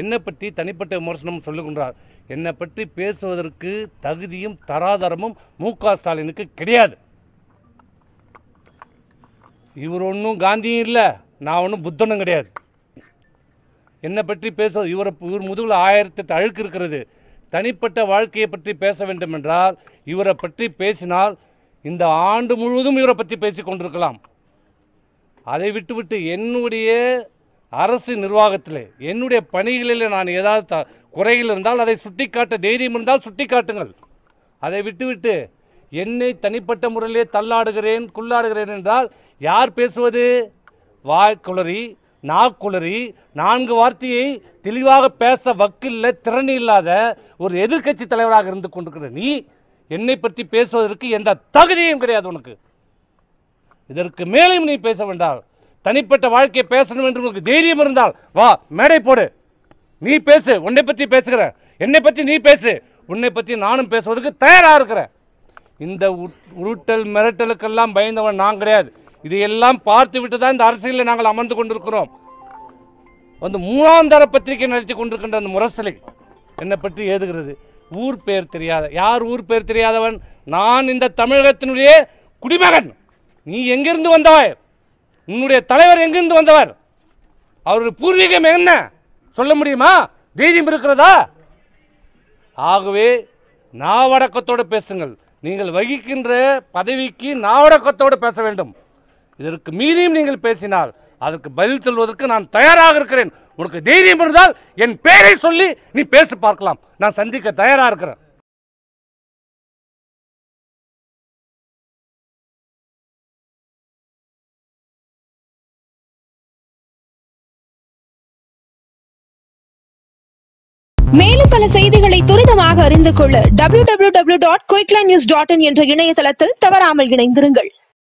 என்னை பற்றி தனிப்பட்ட விமர்சனம் சொல்லுகின்றார். என்னை பற்றி பேசுவதற்கு தகுதியும் தராதரமும் மு க ஸ்டாலினுக்கு கிடையாது. இவர் ஒன்றும் காந்தியும் இல்லை நான் ஒன்றும் புத்தனும் கிடையாது. என்னை பற்றி பேச இவரை இவர் முதுகில் ஆயிரத்தெட்டு அழுக்கு இருக்கிறது. தனிப்பட்ட வாழ்க்கையை பற்றி பேச வேண்டும் என்றால் இவரை பற்றி பேசினால் இந்த ஆண்டு முழுவதும் இவரை பற்றி பேசிக் கொண்டிருக்கலாம் அதை விட்டுவிட்டு என்னுடைய அரசு நிர்வாகத்தில் என்னுடைய பணிகளில் நான் ஏதாவது த- குறைகள் இருந்தால் அதை சுட்டிக்காட்ட தைரியம் இருந்தால் சுட்டிக்காட்டுங்கள். அதை விட்டுவிட்டு என்னை தனிப்பட்ட முறையிலே தள்ளாடுகிறேன் குள்ளாடுகிறேன் என்றால் யார் பேசுவது? வாய்க்குளறி நாக்குளறி நான்கு வார்த்தையை தெளிவாக பேச வக்கில்ல திறன் இல்லாத ஒரு எதிர்க்கட்சி தலைவராக இருந்து கொண்டிருக்கிற நீ என்னை பற்றி பேசுவதற்கு எந்த தகுதியும் கிடையாது உனக்கு. இதற்கு மேலும் நீ பேச வேண்டாம். தனிப்பட்ட வாழ்க்கையை பேசணும் என்று உங்களுக்கு தைரியம் இருந்தால் வா மேடை போடு. நீ பேசு உன்னை பற்றி பேசுகிற என்னை பற்றி நீ பேசு. உன்னை பற்றி நானும் பேசுவதற்கு தயாராக இருக்கிறேன். இந்த உட்- உருட்டல் மிரட்டலுக்கெல்லாம் பயந்தவன் நான் கிடையாது. இதையெல்லாம் பார்த்து விட்டு தான் இந்த அரசியலில் நாங்கள் அமர்ந்து கொண்டிருக்கிறோம். வந்து மூணாம் தர பத்திரிகை நடத்தி கொண்டிருக்கின்ற அந்த முரசலை என்னை பற்றி ஏதுகிறது ஊர் பேர் தெரியாத யார் ஊர் பேர் தெரியாதவன்? நான் இந்த தமிழகத்தினுடைய குடிமகன். நீ எங்கிருந்து வந்தாய்? உன்னுடைய தலைவர் எங்கிருந்து வந்தவர்? அவருடைய பூர்வீகம் என்ன? சொல்ல முடியுமா? தைரியம் இருக்கிறதா? ஆகவே நாவடக்கத்தோடு பேசுங்கள். நீங்கள் வகிக்கின்ற பதவிக்கு நாவடக்கத்தோடு பேச வேண்டும். இதற்கு மீறியும் நீங்கள் பேசினால் அதற்கு பதில் சொல்வதற்கு நான் தயாராக இருக்கிறேன். உனக்கு தைரியம் இருந்தால் என் பெயரை சொல்லி நீ பேசி பார்க்கலாம். நான் சந்திக்க தயாராக இருக்கிறேன். மேலும் பல செய்திகளை துரிதமாக அறிந்து கொள்ள W W W dot Quickline news dot in என்ற இணையதளத்தில் தவறாமல் இணைந்திருங்கள்.